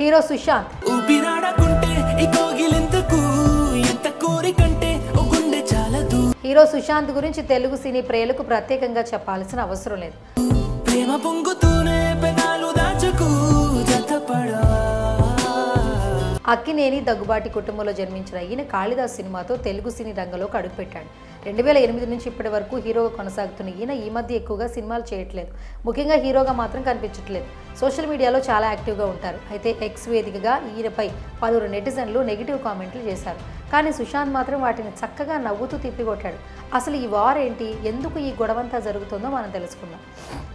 Hero Sushant. Hero Sushant గురించి తెలుగు సినీ ప్రియులకు ప్రత్యేకంగా చెప్పాల్సిన అవసరం లేదు. ప్రేమ పొంగుతూనే పెదాలు దాచుకు జతపడవా అక్కినేని దగ్గుబాటి కుటుంబంలో జన్మించిన ఈయన కాళిదాస్ సినిమాతో తెలుగు సినీ రంగంలోకి అడుగుపెట్టాడు. రెండు వేల ఎనిమిది నుంచి ఇప్పటి వరకు హీరోగా కొనసాగుతున్న ఈయన ఈ మధ్య ఎక్కువగా సినిమాలు చేయట్లేదు. ముఖ్యంగా హీరోగా మాత్రం కనిపించట్లేదు. సోషల్ మీడియాలో చాలా యాక్టివ్గా ఉంటారు. అయితే ఎక్స్ వేదికగా ఈయనపై పలువురు నెటిజన్లు నెగిటివ్ కామెంట్లు చేశారు. కానీ సుశాంత్ మాత్రం వాటిని చక్కగా నవ్వుతూ తిప్పికొట్టాడు. అసలు ఈ వార్ ఏంటి? ఎందుకు ఈ గొడవంతా జరుగుతుందో మనం తెలుసుకుందాం.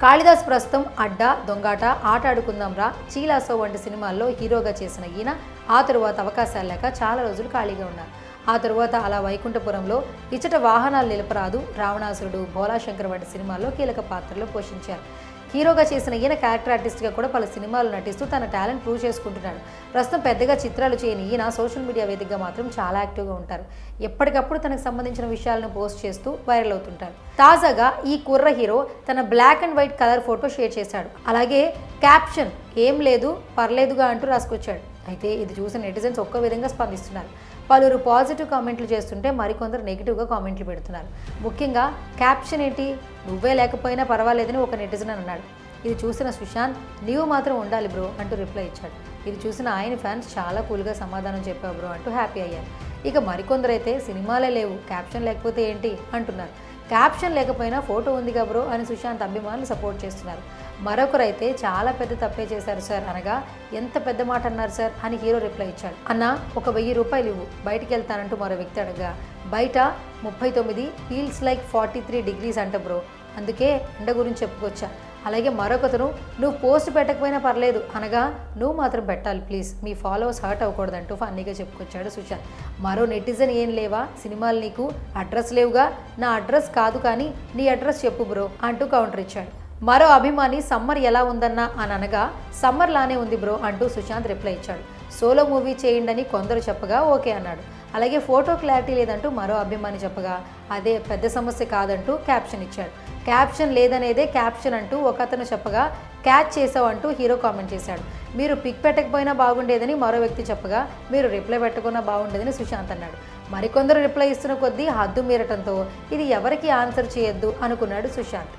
కాళిదాస్ ప్రస్తుతం అడ్డా దొంగాట ఆట ఆడుకుందాం రా చీలాసో వంటి సినిమాల్లో హీరోగా చేసిన ఈయన ఆ తరువాత అవకాశాలు లేక చాలా రోజులు ఖాళీగా ఉన్నారు. ఆ తరువాత అలా వైకుంఠపురంలో ఇచ్చట వాహనాలు నిలపరాదు రావణాసురుడు భోలాశంకర్ వంటి సినిమాల్లో కీలక పాత్రలు పోషించారు. హీరోగా చేసిన ఈయన క్యారెక్టర్ ఆర్టిస్ట్గా కూడా పలు సినిమాలు నటిస్తూ తన టాలెంట్ ప్రూవ్ చేసుకుంటున్నాడు. ప్రస్తుతం పెద్దగా చిత్రాలు చేయని ఈయన సోషల్ మీడియా వేదికగా మాత్రం చాలా యాక్టివ్గా ఉంటారు. ఎప్పటికప్పుడు తనకు సంబంధించిన విషయాలను పోస్ట్ చేస్తూ వైరల్ అవుతుంటారు తాజాగా ఈ కుర్ర హీరో తన black and white colour photo share చేశాడు. అలాగే క్యాప్షన్ ఏం లేదు పర్లేదుగా అంటూ రాసుకొచ్చాడు. అయితే ఇది చూసిన నెటిజన్స్ ఒక్క విధంగా స్పందిస్తున్నారు. పలువురు పాజిటివ్ కామెంట్లు చేస్తుంటే మరికొందరు నెగిటివ్గా కామెంట్లు పెడుతున్నారు. ముఖ్యంగా క్యాప్షన్ ఏంటి? నువ్వే లేకపోయినా పర్వాలేదని ఒక నెటిజన్ అన్నాడు. ఇది చూసిన సుశాంత్ నీవు మాత్రం ఉండాలి బ్రో అంటూ రిప్లై ఇచ్చాడు. ఇది చూసిన ఆయన ఫ్యాన్స్ చాలా కూల్గా సమాధానం చెప్పావు బ్రో అంటూ హ్యాపీ అయ్యారు. ఇక మరికొందరైతే సినిమాలే లేవు క్యాప్షన్ లేకపోతే ఏంటి? అంటున్నారు. క్యాప్షన్ లేకపోయినా ఫోటో ఉందిగా బ్రో అని సుశాంత్ అభిమానులు సపోర్ట్ చేస్తున్నారు. మరొకరైతే చాలా పెద్ద తప్పే చేశారు సార్ అనగా ఎంత పెద్ద మాట అన్నారు సార్? అని హీరో రిప్లై ఇచ్చాడు. అన్న ఒక వెయ్యి రూపాయలు ఇవ్వు బయటికి వెళ్తానంటూ మరో వ్యక్తి అడగా. బయట ముప్పై తొమ్మిది feels like forty three degrees అంట బ్రో అందుకే ఎండ గురించి చెప్పుకొచ్చా. అలాగే మరొకతను నువ్వు పోస్ట్ పెట్టకపోయినా పర్లేదు అనగా నువ్వు మాత్రం పెట్టాలి ప్లీజ్ మీ ఫాలోవర్స్ హర్ట్ అవ్వకూడదంటూ ఫన్నీగా చెప్పుకొచ్చాడు సుశాంత్. మరో నెటిజన్ ఏం లేవా? సినిమాలు నీకు అడ్రస్ లేవుగా? నా అడ్రస్ కాదు కానీ నీ అడ్రస్ చెప్పు బ్రో అంటూ కౌంటర్ ఇచ్చాడు. మరో అభిమాని సమ్మర్ ఎలా ఉందన్నా అని అనగా సమ్మర్ లానే ఉంది బ్రో అంటూ సుశాంత్ రిప్లై ఇచ్చాడు. సోలో మూవీ చేయండి అని కొందరు చెప్పగా ఓకే అన్నాడు. అలాగే ఫోటో క్లారిటీ లేదంటూ మరో అభిమాని చెప్పగా అదే పెద్ద సమస్య కాదంటూ క్యాప్షన్ ఇచ్చాడు. క్యాప్షన్ లేదనేదే క్యాప్షన్ అంటూ ఒక అతను చెప్పగా క్యాచ్ చేసావు అంటూ హీరో కామెంట్ చేశాడు. మీరు పిక్ పెట్టకపోయినా బాగుండేదని మరో వ్యక్తి చెప్పగా మీరు రిప్లై పెట్టకున్నా బాగుండేదని సుశాంత్ అన్నాడు. మరికొందరు రిప్లై ఇస్తున్న కొద్దీ హద్దు మీరటంతో ఇది ఎవరికి ఆన్సర్ చేయొద్దు అనుకున్నాడు సుశాంత్.